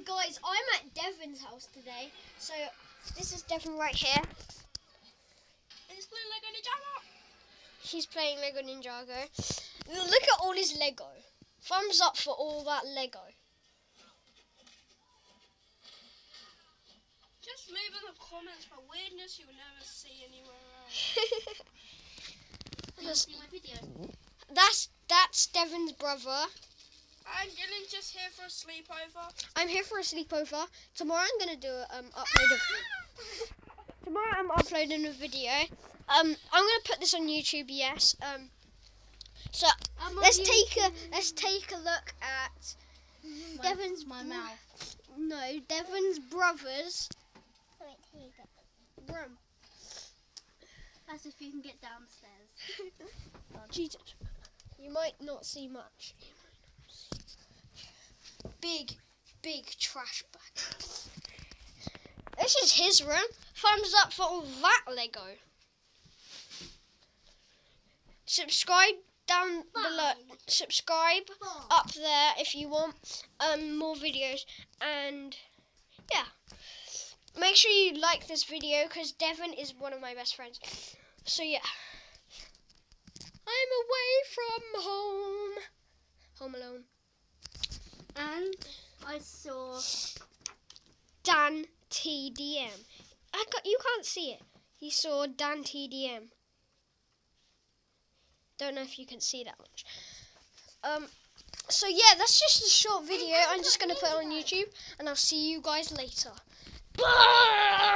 guys, I'm at Devon's house today. So this is Devon right here. It's playing Lego Ninjago. He's playing Lego Ninjago. Look at all his Lego. Thumbs up for all that Lego. Just leave in the comments for weirdness you'll never see anywhere else. That's that's Devon's brother. And Dylan's just here for a sleepover. I'm here for a sleepover. Tomorrow I'm gonna do a um upload of tomorrow I'm uploading a video. Um I'm gonna put this on YouTube, yes. Um so let's take a let's take a look at Devon's my bro- mouth. No, Devon's brothers. Brum. That's if you can get downstairs. Jesus. You might not see much. Big, big trash bag. This is his room. Thumbs up for all that Lego. Subscribe down below. Subscribe up there if you want um, more videos. And yeah. Make sure you like this video because Devon is one of my best friends. So yeah. I'm away from home. Home alone. And I saw Dan TDM. I got you can't see it. He saw Dan TDM. Don't know if you can see that much. Um so yeah, that's just a short video. I'm just gonna put it on YouTube and I'll see you guys later. Bye!